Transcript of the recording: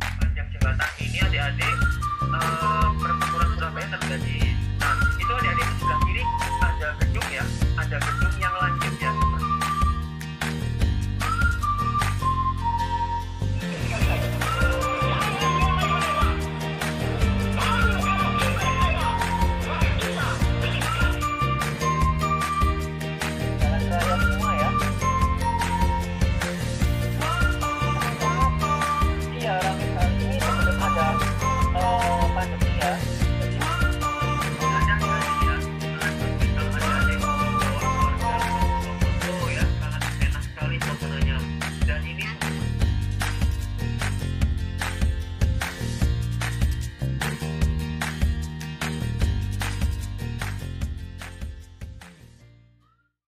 panjang jembatan ini adik-adik uh, pertempuran Surabaya terjadi nah itu adik-adik sebelah kiri ada gedung ya ada gedung Gracias.